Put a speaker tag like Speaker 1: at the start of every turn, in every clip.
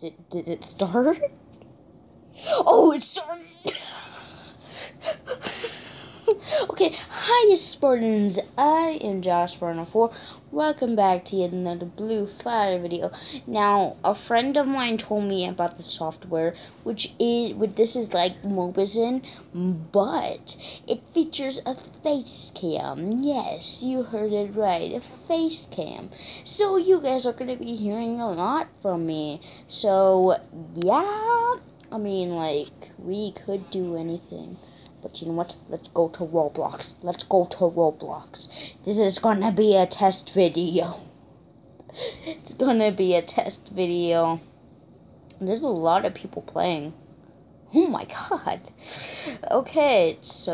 Speaker 1: Did, did it start? Oh, it started! okay, hi Spartans, I am Josh Spartan 4. Welcome back to yet another Blue Fire video. Now, a friend of mine told me about the software, which is, which this is like Mobizen, but it features a face cam. Yes, you heard it right, a face cam. So you guys are going to be hearing a lot from me. So, yeah, I mean, like, we could do anything. But you know what? Let's go to Roblox. Let's go to Roblox. This is gonna be a test video. It's gonna be a test video. There's a lot of people playing. Oh my god. Okay, so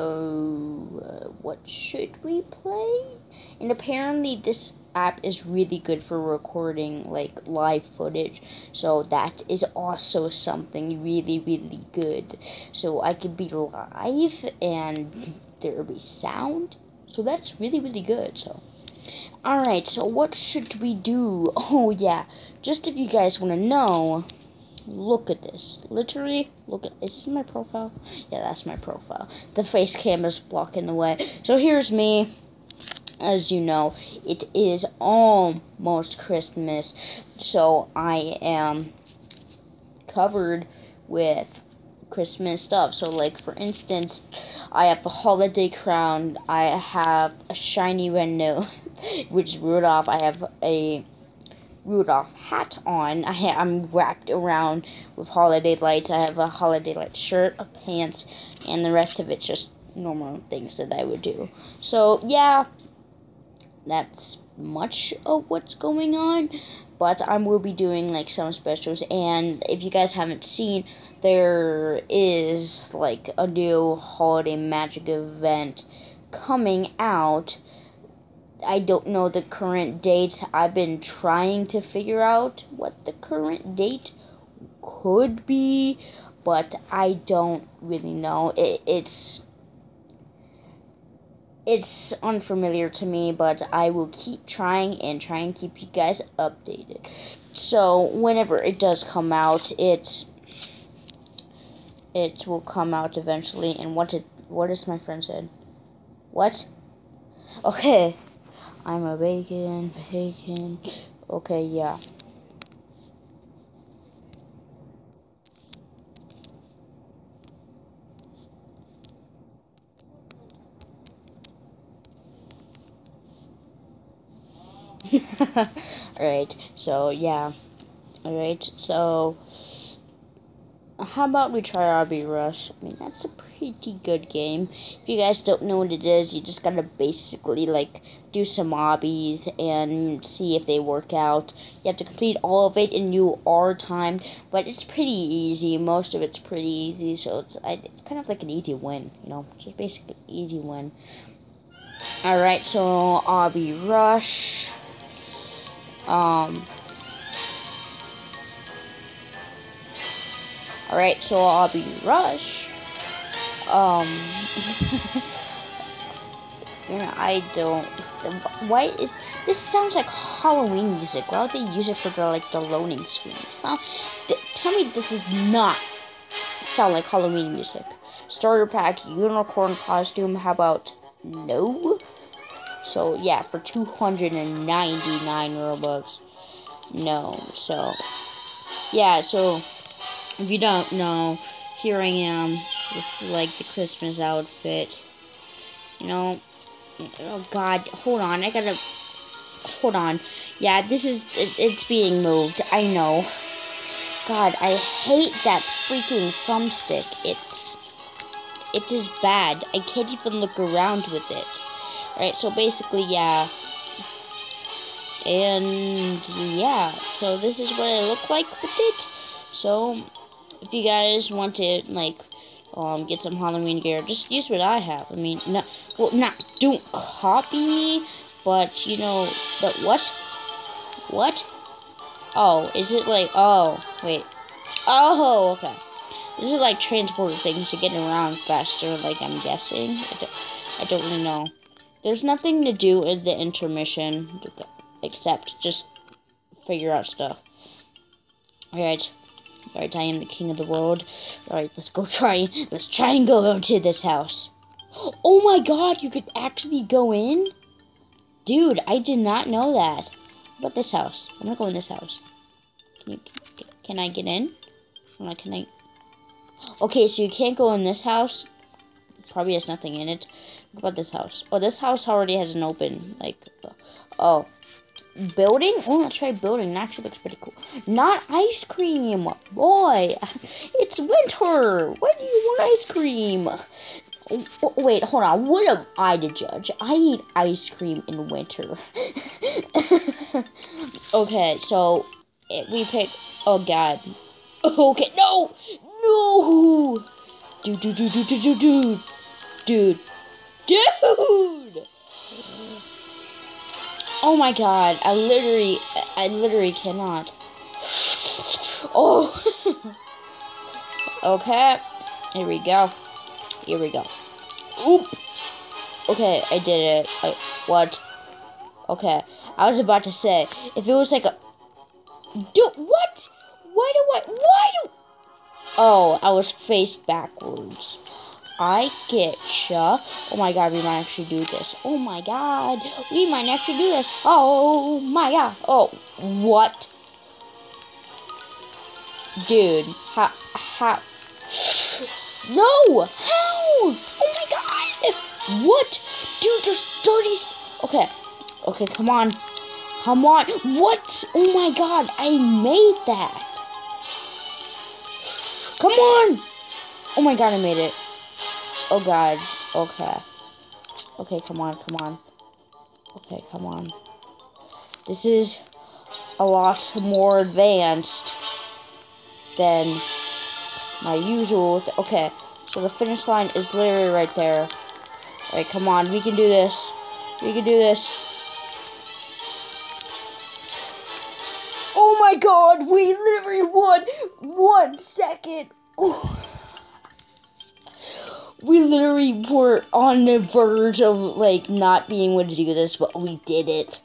Speaker 1: uh, what should we play? And apparently this app is really good for recording like live footage. So that is also something really really good. So I could be live and there'll be sound. So that's really really good. So Alright, so what should we do? Oh yeah, just if you guys want to know, look at this. Literally, look at, is this my profile? Yeah, that's my profile. The face cam is blocking the way. So here's me as you know, it is almost Christmas, so I am covered with Christmas stuff. So, like, for instance, I have the holiday crown, I have a shiny red nose, which is Rudolph, I have a Rudolph hat on. I am wrapped around with holiday lights. I have a holiday light shirt, a pants, and the rest of it's just normal things that I would do. So, yeah, that's much of what's going on but I will be doing like some specials and if you guys haven't seen there is like a new holiday magic event coming out. I don't know the current date. I've been trying to figure out what the current date could be but I don't really know. It, it's it's unfamiliar to me, but I will keep trying and try and keep you guys updated. So whenever it does come out, it it will come out eventually. And what did what does my friend said? What? Okay, I'm a bacon, bacon. Okay, yeah. Alright, so yeah. Alright, so how about we try RB Rush? I mean, that's a pretty good game. If you guys don't know what it is, you just gotta basically, like, do some obbies and see if they work out. You have to complete all of it and you are timed, but it's pretty easy. Most of it's pretty easy, so it's, it's kind of like an easy win, you know? Just basically easy win. Alright, so RB Rush. Um, Alright, so I'll be Rush. Um, I don't. Why is this sounds like Halloween music? Why would they use it for the like the loading screen? Sound, tell me this is not sound like Halloween music. Starter pack, unicorn costume. How about no? So yeah, for 299 Robux. No, so yeah, so if you don't know, here I am with like the Christmas outfit. You know, oh god, hold on, I gotta, hold on. Yeah, this is, it, it's being moved, I know. God, I hate that freaking thumbstick. It's, it is bad. I can't even look around with it. Right, so basically, yeah. And, yeah, so this is what I look like with it. So, if you guys want to, like, um, get some Halloween gear, just use what I have. I mean, no, well, not, don't copy me, but, you know, but what? What? Oh, is it like, oh, wait. Oh, okay. This is like transporter things to get around faster, like I'm guessing. I don't, I don't really know. There's nothing to do in the intermission except just figure out stuff. Alright, Alright, I am the king of the world. Alright, let's go try. Let's try and go into this house. Oh my god, you could actually go in? Dude, I did not know that. What about this house? I'm gonna go in this house. Can you, can I get in? Can I? Okay, so you can't go in this house. Probably has nothing in it. What about this house? Oh, this house already has an open, like, oh, building? Oh, let's try building. That actually looks pretty cool. Not ice cream. Boy, it's winter. Why do you want ice cream? Oh, oh, wait, hold on. What am I to judge? I eat ice cream in winter. okay, so eh, we pick. Oh God. Okay, no, no. Dude, dude, dude, dude, dude, dude, dude, dude. Oh my God! I literally, I literally cannot. Oh. okay. Here we go. Here we go. Oop. Okay, I did it. I, what? Okay, I was about to say, if it was like a... Dude, what? Why do I... Why do... Oh, I was face backwards. I get ya. Oh my god, we might actually do this. Oh my god, we might actually do this. Oh my god. Oh, what? Dude, how... How... No! How? Oh my god! What? Dude, there's 30... Okay. Okay, come on. Come on. What? Oh my god, I made that. Come on! Oh my god, I made it. Oh god. Okay. Okay, come on, come on. Okay, come on. This is a lot more advanced than my usual. okay, so the finish line is literally right there. Alright, come on, we can do this. We can do this. Oh my god, we literally won one second. We literally were on the verge of like not being able to do this, but we did it.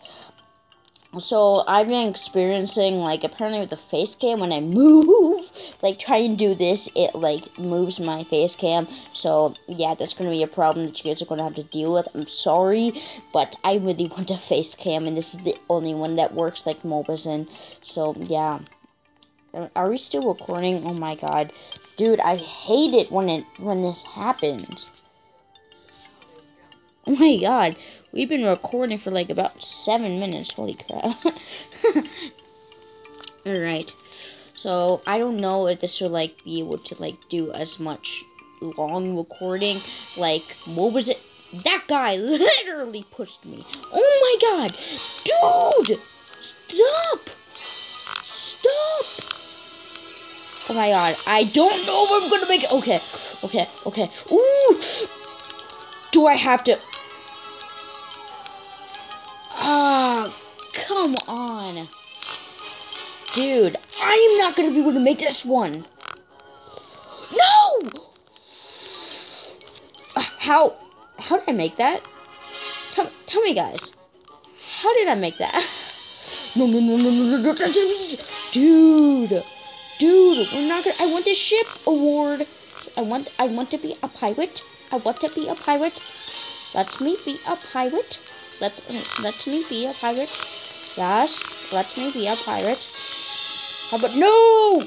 Speaker 1: So I've been experiencing like apparently with the face cam when I move, like try and do this, it like moves my face cam. So yeah, that's gonna be a problem that you guys are gonna have to deal with. I'm sorry, but I really want a face cam, and this is the only one that works like Mobizen. So yeah, are we still recording? Oh my god, dude, I hate it when it when this happens. Oh my god, we've been recording for like about seven minutes. Holy crap. Alright. So, I don't know if this will like be able to like do as much long recording. Like, what was it? That guy literally pushed me. Oh my god. Dude! Stop! Stop! Oh my god. I don't know if I'm gonna make it. Okay. Okay. Okay. Ooh! Do I have to... Ah, come on. Dude, I am not to be able to make this one. No! Uh, how, how did I make that? Tell, tell me, guys. How did I make that? No, no, no, no, no, no, no, dude. Dude, we're not gonna, I want the ship award. I want, I want to be a pirate. I want to be a pirate. Let me be a pirate. Let let me be a pirate. Yes, let me be a pirate. How about no,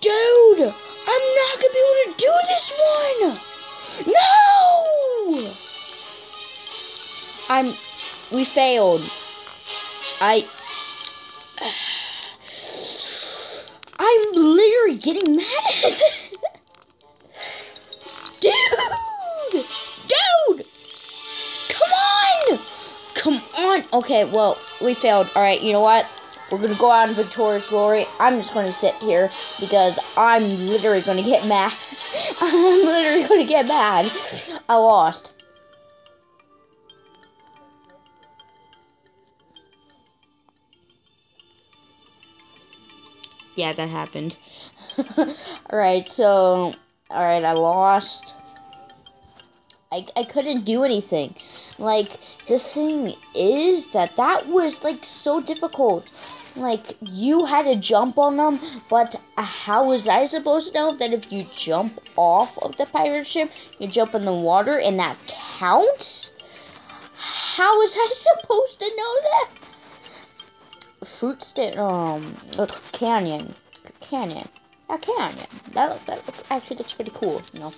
Speaker 1: dude? I'm not gonna be able to do this one. No. I'm. We failed. I. I'm literally getting mad at Dude! Dude! Come on! Come on. Okay, well, we failed. All right, you know what? We're to go out in victorious glory. I'm just to sit here because I'm literally to get mad. I'm literally to get mad. I lost. Yeah, that happened. Alright, so... Alright, I lost. I, I couldn't do anything. Like, the thing is that that was, like, so difficult. like you had to jump on them, but how was I supposed to know that if you jump off of the pirate ship, you jump in the water and that counts? How was I supposed to know that? Fruit stand, um, canyon, canyon, a canyon. That that actually looks pretty cool. You know,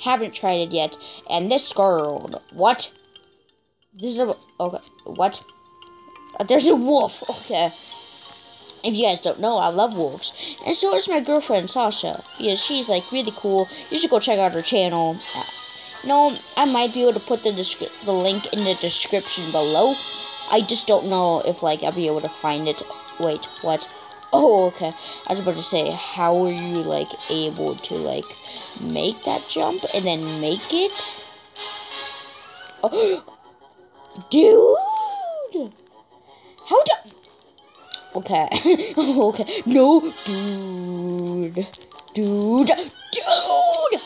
Speaker 1: haven't tried it yet. And this girl, what? This is a okay. What? Uh, there's a wolf. Okay. If you guys don't know, I love wolves. And so is my girlfriend, Sasha. Yeah, she's like really cool. You should go check out her channel. Uh, no, I might be able to put the the link in the description below. I just don't know if like I'll be able to find it. Wait, what? Oh, okay. I was about to say, how are you like able to like make that jump and then make it? Oh, dude, how do? Okay, okay, no, dude, dude, dude, dude,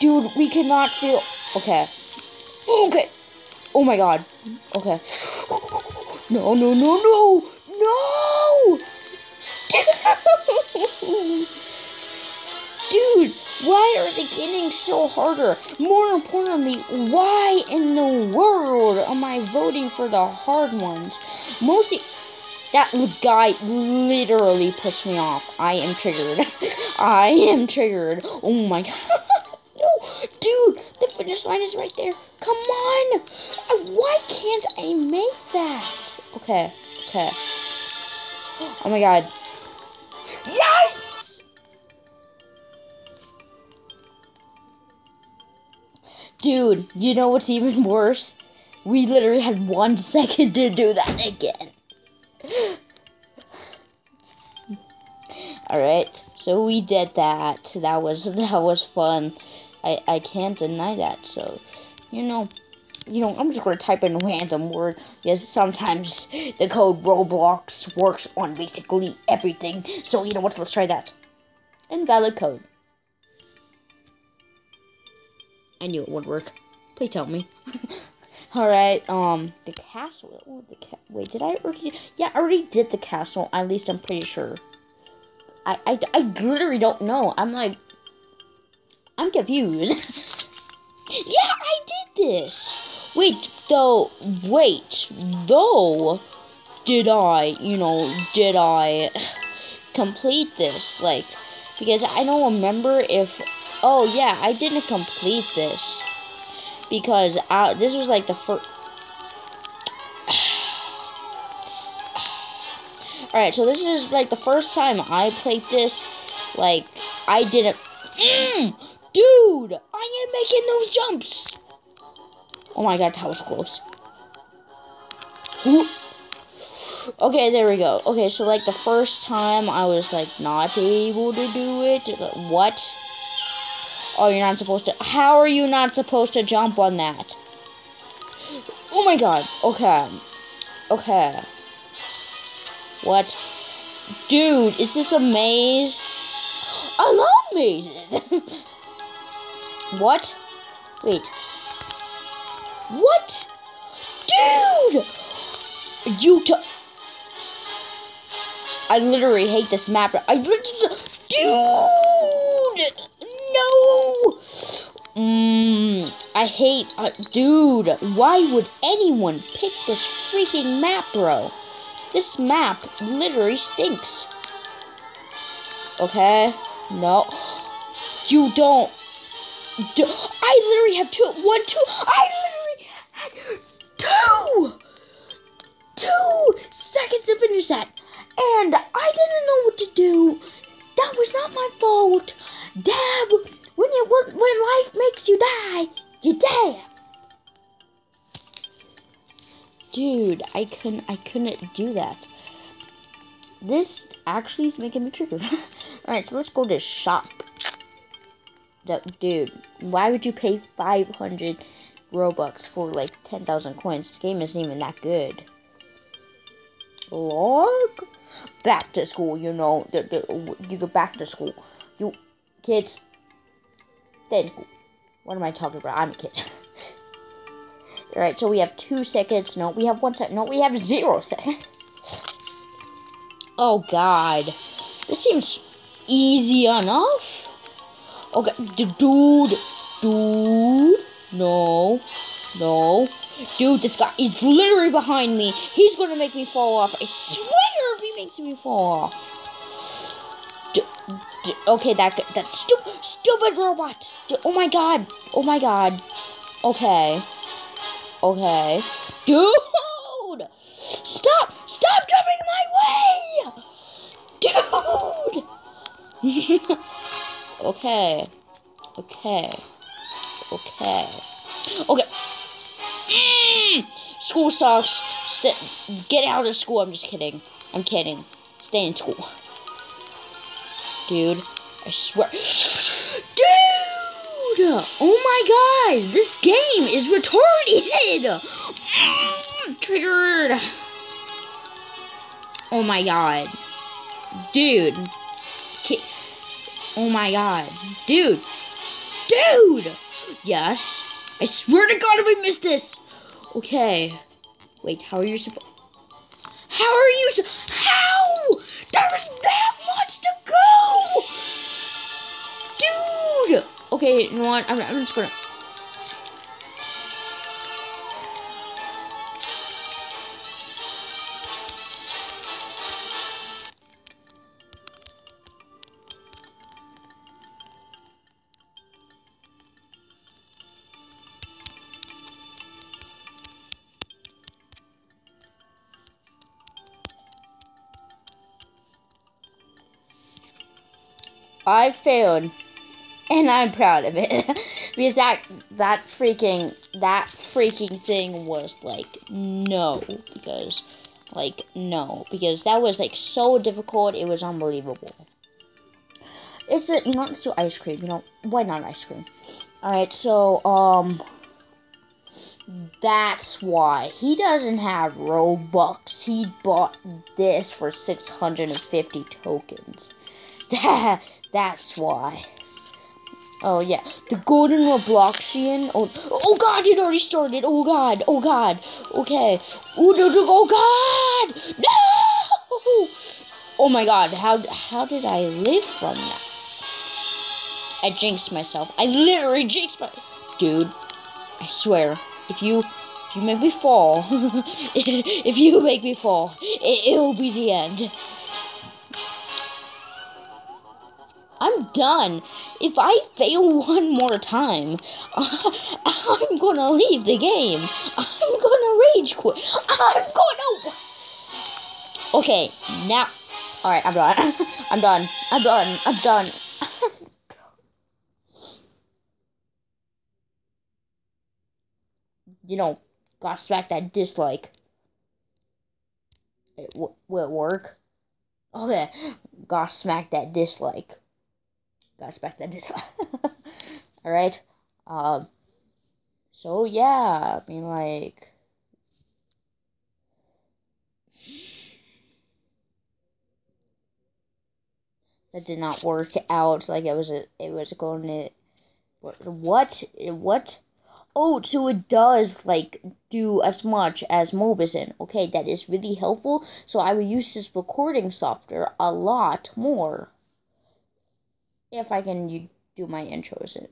Speaker 1: dude. We cannot feel. Okay, okay. Oh my god. Okay. No, no, no, no! No! Dude, why are they getting so harder? More importantly, why in the world am I voting for the hard ones? Mostly, that guy literally pissed me off. I am triggered. I am triggered. Oh my god. No, dude, finish line is right there. Come on. Uh, why can't I make that? Okay, okay. Oh my god. Yes! Dude, you know what's even worse? We literally had one second to do that again. Alright, so we did that. That was that was fun. I, I can't deny that. So, you know, you know, I'm just gonna type in a random word Yes, sometimes the code Roblox works on basically everything. So, you know what? Let's try that. Invalid code. I knew it would work. Please tell me. Alright, um, the castle. Oh, the ca Wait, did I already? Yeah, I already did the castle. At least I'm pretty sure. I, I, I literally don't know. I'm like, I'm confused. yeah, I did this. Wait, though, wait, though, did I, you know, did I complete this? Like, because I don't remember if, oh yeah, I didn't complete this. Because I, this was like the first, Alright, so this is like the first time I played this. Like, I didn't. Mm, dude, I am making those jumps. Oh my god, that was close. Ooh. Okay, there we go. Okay, so like the first time I was like not able to do it. What? Oh, you're not supposed to. How are you not supposed to jump on that? Oh my god. Okay. Okay. What? Dude, is this a maze? I love mazes. what? Wait. What? Dude! You took... I literally hate this map. I literally- Dude! No! Mmm, I hate- uh, Dude, why would anyone pick this freaking map, bro? This map literally stinks. Okay? No. You don't. Do I literally have two. One, two. I literally had two. Two seconds to finish that. And I didn't know what to do. That was not my fault. Dab, when, you, when life makes you die, you dab. Dude, I couldn't I couldn't do that. This actually is making me trigger. Alright, so let's go to shop. Dude, why would you pay 500 Robux for like 10,000 coins? This game isn't even that good. Log? Back to school, you know. The, the, you go back to school. You kids. Then What am I talking about? I'm a kid. Alright, so we have two seconds. No, we have one second. No, we have zero seconds. Oh, God. This seems easy enough. Okay, dude. Dude. No. No. Dude, this guy is literally behind me. He's gonna make me fall off. I swear if he makes me fall off. D d okay, that that stupid stupid robot. D oh my god. Oh my god. Okay. Okay. Dude! Stop! Stop jumping my way! Dude! okay. Okay. Okay. Okay. Mm! School sucks. St get out of school. I'm just kidding. I'm kidding. Stay in school. Dude, I swear. Dude! Oh my god! This game is retarded! Mm, triggered! Oh my god. Dude. Oh my god. Dude. Dude! Yes. I swear to God if I missed this. Okay. Wait, how are you supposed... How are you How? There's that much to go! Dude! Okay, you know what? I'm, I'm just gonna... I failed. And I'm proud of it. because that that freaking that freaking thing was like no. Because like no. Because that was like so difficult, it was unbelievable. It's a you know, let's do ice cream, you know. Why not ice cream? Alright, so um that's why he doesn't have Robux. He bought this for 650 tokens. That's why. Oh yeah, the golden Robloxian. Oh, oh God! It already started. Oh God! Oh God! Okay. Oh no! no oh God! No! Oh my God! How how did I live from that? I jinxed myself. I literally jinxed my. Dude, I swear, if you if you make me fall, if you make me fall, it, it'll be the end. I'm done. If I fail one more time, I'm gonna leave the game. I'm gonna rage quit. I'm gonna. Okay, now. Alright, I'm done. I'm done. I'm done. I'm done. you know, got smack that dislike. It, will it work? Okay, got smack that dislike. Gotta back that dislike. Alright? Um, so yeah, I mean, like. That did not work out like it was a, it was going to what what oh so it does like do as much as Mobizen okay that is really helpful so I will use this recording software a lot more if I can you do my intros in.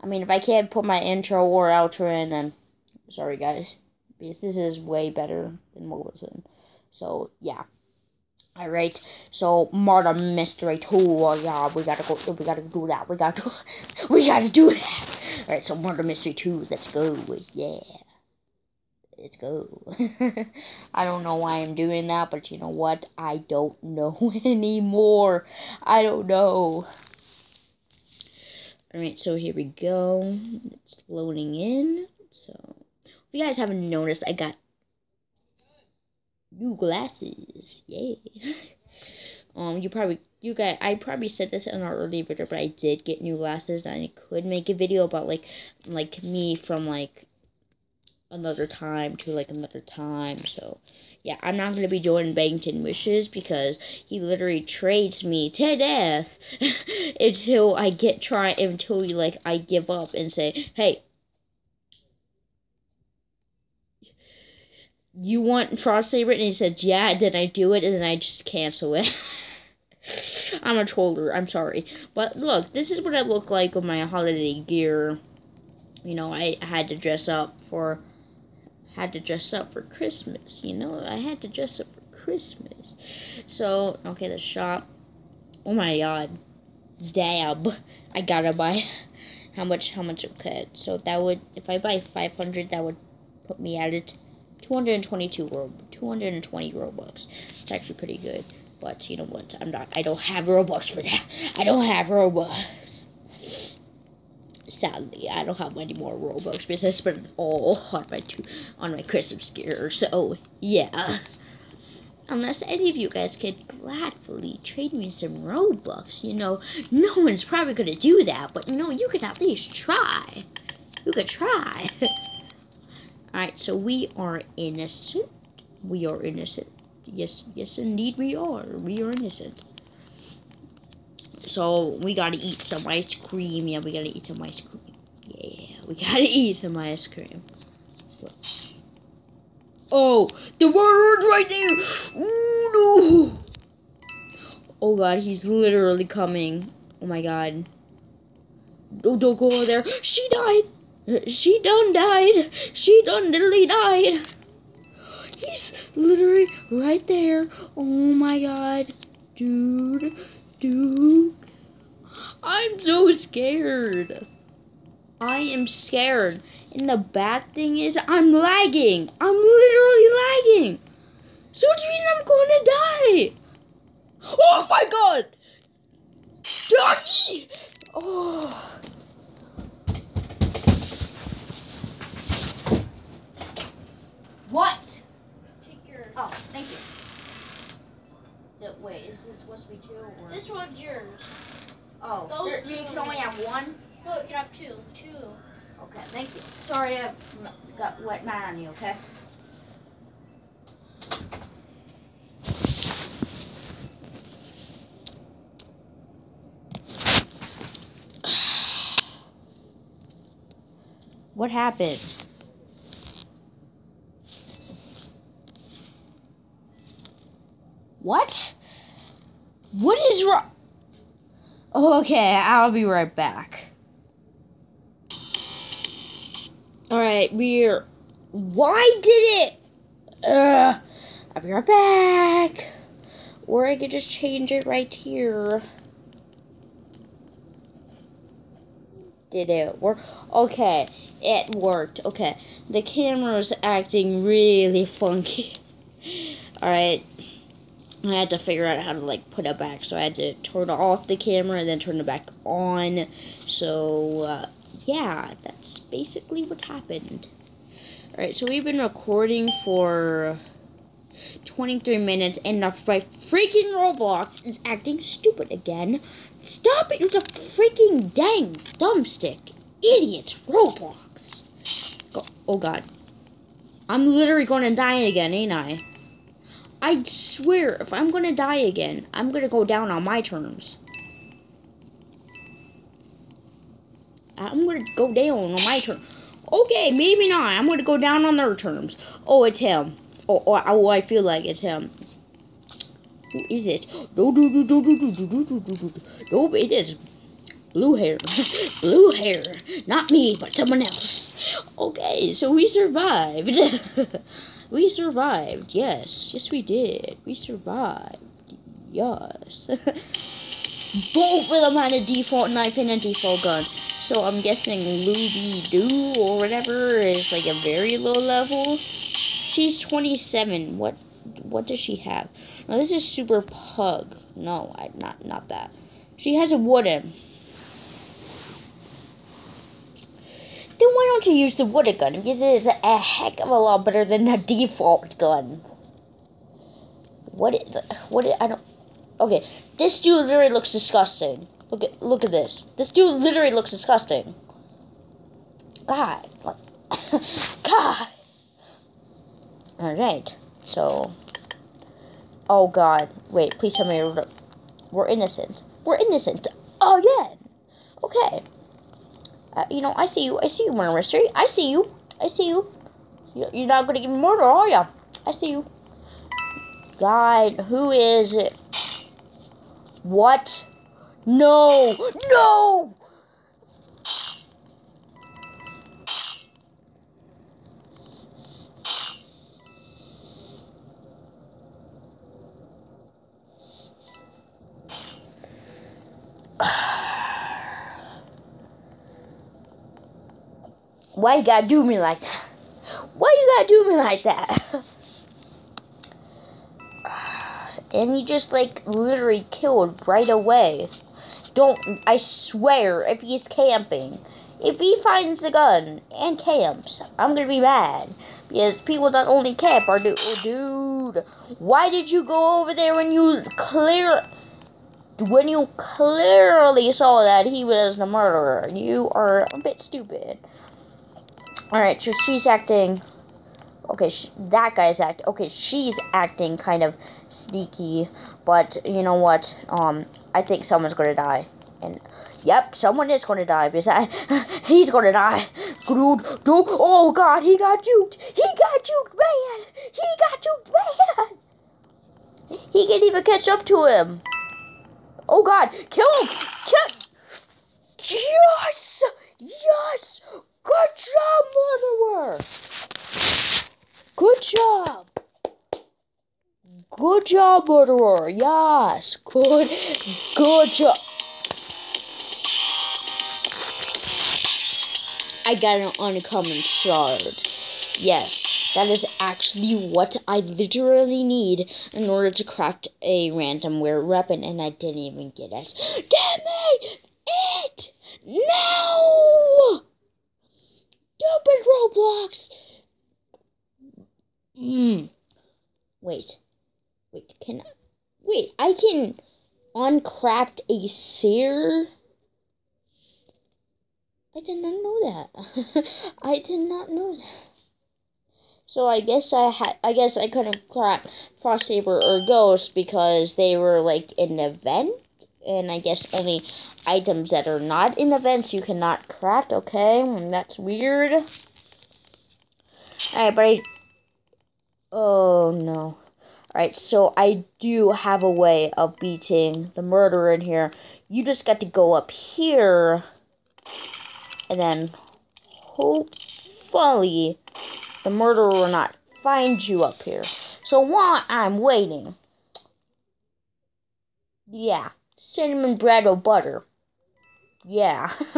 Speaker 1: I mean, if I can't put my intro or outro in, then sorry guys, because this is way better than what was in. So yeah. All right. So murder mystery two. Oh, yeah, we gotta go. We gotta do that. We gotta. Do, we gotta do that. All right. So murder mystery two. Let's go. Yeah. Let's go. I don't know why I'm doing that, but you know what? I don't know anymore. I don't know. Alright, so here we go. It's loading in. So, if you guys haven't noticed, I got new glasses. Yay. um, you probably, you guys, I probably said this in our early video, but I did get new glasses. And I could make a video about, like, like me from, like, another time to, like, another time. So, yeah, I'm not to be doing Bangtan Wishes because he literally trades me to death until I get try until you like I give up and say, "Hey, you want Frost Saber? And he says, yeah. And then I do it, and then I just cancel it. I'm a troller. I'm sorry. But look, this is what I look like with my holiday gear. You know, I had to dress up for had to dress up for Christmas. You know, I had to dress up for Christmas. So, okay, the shop. Oh my god. Dab. I gotta buy how much how much okay. So that would if I buy 500 that would put me at it 222 Ro 220 Robux. It's actually pretty good. But you know what? I'm not. I don't have Robux for that. I don't have Robux. Sadly, I don't have any more Robux because I spent all on my two, on my Christmas gear. So yeah. Unless any of you guys could gladly trade me some Robux, you know, no one's probably gonna do that, but you know, you could at least try. You could try. Alright, so we are innocent. We are innocent. Yes, yes, indeed we are. We are innocent. So, we gotta eat some ice cream. Yeah, we gotta eat some ice cream. Yeah, we gotta eat some ice cream. Oh, the murderer's right there! Ooh, no! Oh god, he's literally coming. Oh my god. Oh, don't go over there. She died! She done died! She done literally died! He's literally right there. Oh my god. Dude. Dude. I'm so scared. I am scared. And the bad thing is I'm lagging. I'm literally lagging. So which means I'm going to die. Oh my god. Doggy. Oh. What? Oh, thank you. Is this supposed to be two or?
Speaker 2: This one's yours.
Speaker 1: Oh, Those there, you can only have one?
Speaker 2: No, you can have two. Two.
Speaker 1: Okay, thank you. Sorry I got wet mad on you, okay? what happened? What? What is wrong? Okay, I'll be right back. Alright, we're... Why did it? Uh, I'll be right back. Or I could just change it right here. Did it work? Okay, it worked. Okay, the camera's acting really funky. Alright, I had to figure out how to like put it back. So I had to turn off the camera and then turn it back on. So uh, yeah, that's basically what happened. Alright, so we've been recording for 23 minutes and the my freaking Roblox is acting stupid again. Stop it with a freaking dang thumbstick. Idiot Roblox. Oh god. I'm literally going to die again, ain't I? I swear, if I'm gonna die again, I'm gonna go down on my terms. I'm gonna go down on my terms. Okay, maybe not. I'm gonna go down on their terms. Oh, it's him. Oh, oh, oh I feel like it's him. Who is it? No, no, no, no, no, no, no, no, no, no. Nope, it is blue hair. blue hair. Not me, but someone else. Okay, so we survived. We survived. Yes. Yes, we did. We survived. Yes. Both of them had a default knife and a default gun. So I'm guessing Luby Doo or whatever is like a very low level. She's 27. What what does she have? No, this is Super Pug. No, I not not that. She has a wooden. Then why don't you use the wooden gun? Because it is a heck of a lot better than a default gun. What? It, what? It, I don't. Okay, this dude literally looks disgusting. Look at look at this. This dude literally looks disgusting. God, God. All right, so. Oh God, wait! Please tell me we're, we're innocent. We're innocent Oh again. Okay. Uh, you know, I see you. I see you, Murder Mystery. I see you. I see you. You're not going to give me murder, are you? I see you. God, who is it? What? No! No! Why you gotta do me like that? Why you gotta do me like that? and he just like literally killed right away. Don't, I swear, if he's camping, if he finds the gun and camps, I'm gonna be mad. Because people that only camp are, dude, oh, dude, why did you go over there when you clear, when you clearly saw that he was the murderer? You are a bit stupid. Alright, so she's acting. Okay, that guy's act. Okay, she's acting kind of sneaky, but you know what? Um, I think someone's gonna die. And yep, someone is gonna die because I, he's gonna die. Dude, dude, oh god, he got juked. He got juked bad. He got juked bad. He can't even catch up to him. Oh god, kill him! Kill! Yes, yes. Good job, murderer! Good job! Good job, murderer! Yes! Good, good job! I got an uncommon shard. Yes, that is actually what I literally need in order to craft a ransomware weapon, and I didn't even get it. Get me! It! No! Stupid Roblox! Hmm. Wait. Wait, can I? Wait, I can uncraft a seer? I did not know that. I did not know that. So I guess I had I guess I couldn't craft Frost Saber or Ghost because they were like in an event and I guess only items that are not in events you cannot craft, okay? That's weird. Alright, but I... Oh, no. Alright, so I do have a way of beating the murderer in here. You just got to go up here. And then, hopefully, the murderer will not find you up here. So while I'm waiting... Yeah, cinnamon bread or butter. Yeah.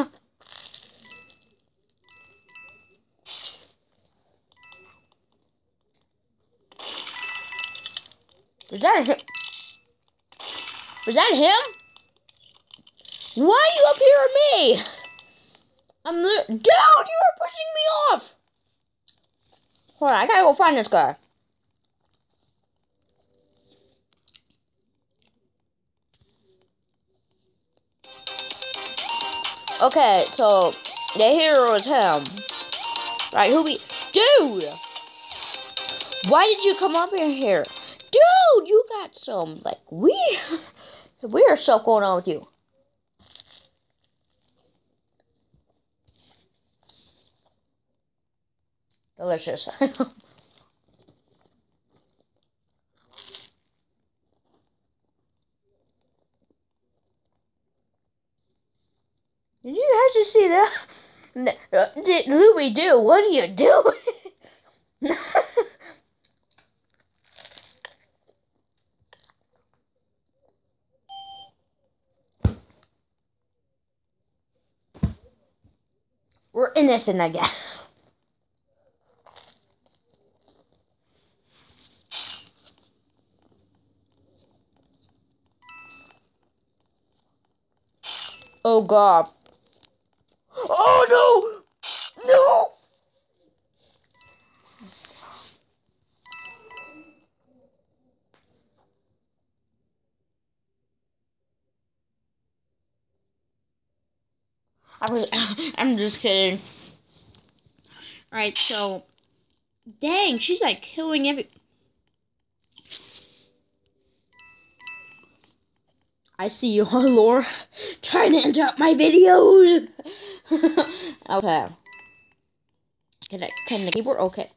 Speaker 1: Was that him? Was that him? Why are you up here with me? I'm Dude, you are pushing me off! Hold on, I gotta go find this guy. Okay, so the hero is him. Right, who we Dude! Why did you come up in here? Dude, you got some like we weird stuff going on with you. Delicious. Did you guys just see that? Did uh, Louie do? What are you doing? We're innocent again. Oh god. Oh no! No! I was I'm just kidding. Alright, so dang, she's like killing every I see you on Laura? trying to interrupt my videos. okay. Can I can the keyboard okay.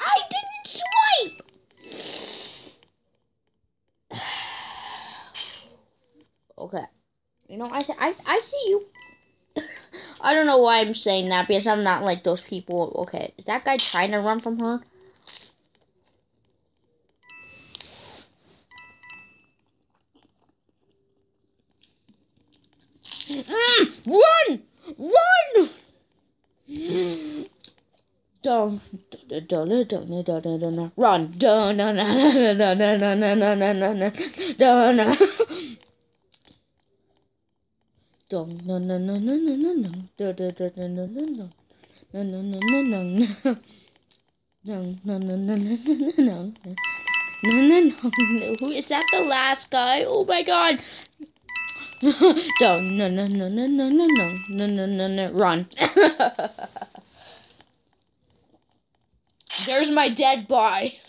Speaker 1: I didn't swipe! okay. You know, I see, I, I see you. I don't know why I'm saying that because I'm not like those people. Okay, is that guy trying to run from her? Dun. Who is that the last guy? Oh my god! Dun, no, no, no, no, no, no, no, no, no, no, no, run. There's my dead body.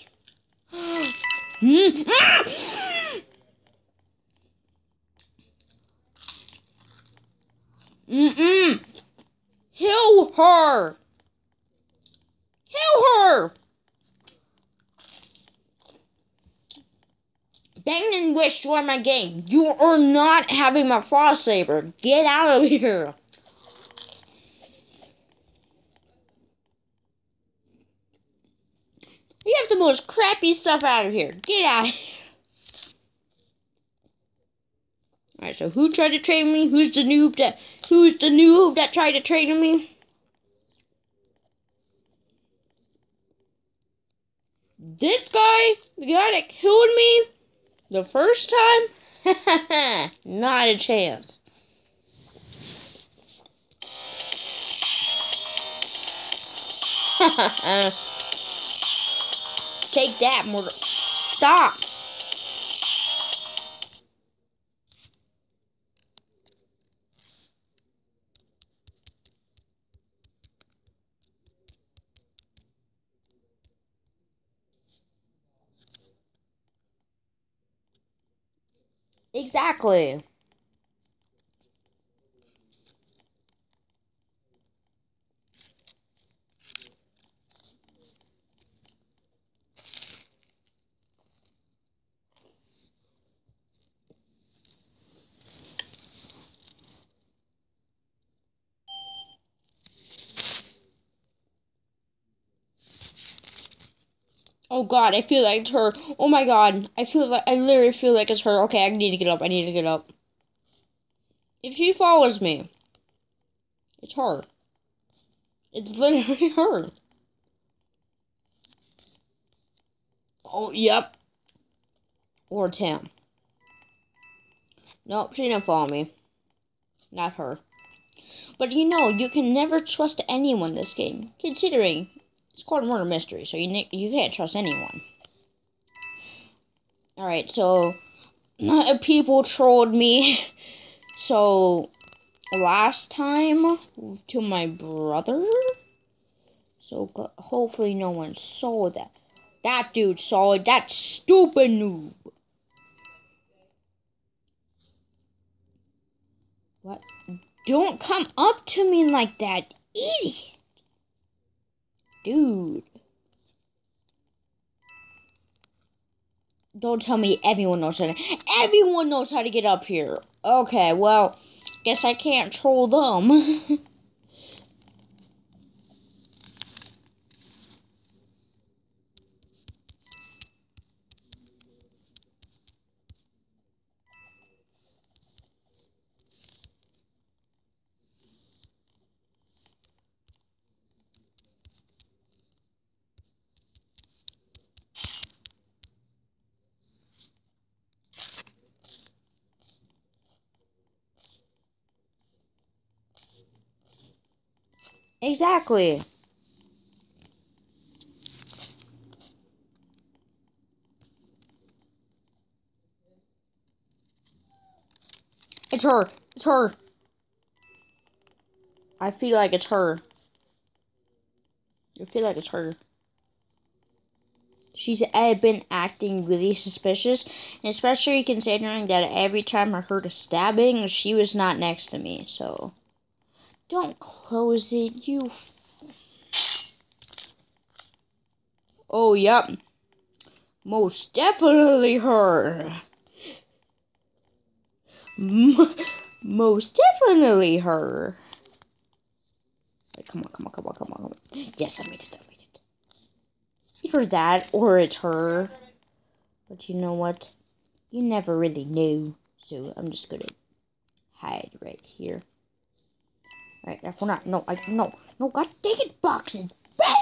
Speaker 1: Mm-mm. Kill her. Kill her. Bang and Wish join my game. You are not having my frost saber. Get out of here. You have the most crappy stuff out of here. Get out of here. Alright, so who tried to train me? Who's the noob that who's the noob that tried to train me? This guy, the guy that killed me the first time? Not a chance. Take that, murder. Stop. Exactly. God, I feel like it's her. Oh my god, I feel like I literally feel like it's her. Okay, I need to get up. I need to get up. If she follows me, it's her. It's literally her. Oh, yep. Or Tam. Nope, she didn't follow me. Not her. But you know, you can never trust anyone this game, considering it's called murder mystery, so you you can't trust anyone. All right, so people trolled me. So last time to my brother. So hopefully no one saw that. That dude saw it. That stupid noob. What? Don't come up to me like that, idiot. Dude. Don't tell me everyone knows how to. Everyone knows how to get up here. Okay, well, guess I can't troll them. Exactly. It's her. It's her. I feel like it's her. I feel like it's her. She's been acting really suspicious, especially considering that every time I heard a stabbing, she was not next to me, so. Don't close it, you. Oh, yep. Most definitely her. Most definitely her. Wait, come on, come on, come on, come on, come on. Yes, I made it, I made it. Either that or it's her. But you know what? You never really knew. So I'm just gonna hide right here. Right, therefore not. No, I no, no. God dang it, boxes! Bang!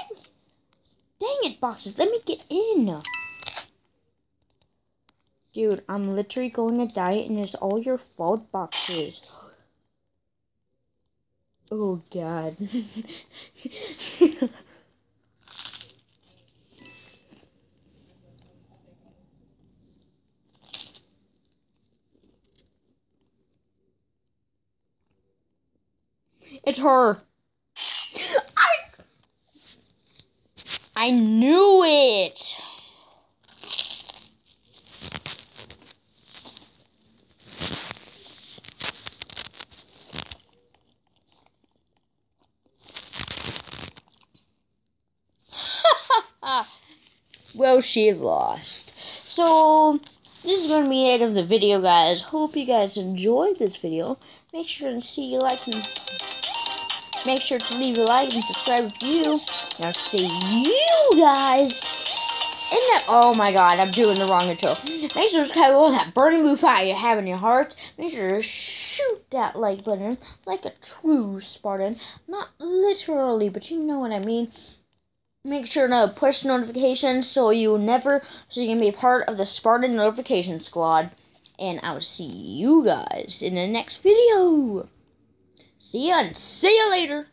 Speaker 1: Dang it, boxes! Let me get in. Dude, I'm literally going to die, and it's all your fault, boxes. Oh God. It's her. I, I knew it. well, she lost. So, this is going to be the end of the video, guys. Hope you guys enjoyed this video. Make sure and see you like and make sure to leave a like and subscribe if you. Now, see you guys in that. Oh my god, I'm doing the wrong intro. Make sure to subscribe all that burning blue fire you have in your heart. Make sure to shoot that like button like a true Spartan. Not literally, but you know what I mean make sure to push notifications so you never so you can be part of the Spartan notification squad. And I'll see you guys in the next video. See ya and see you later.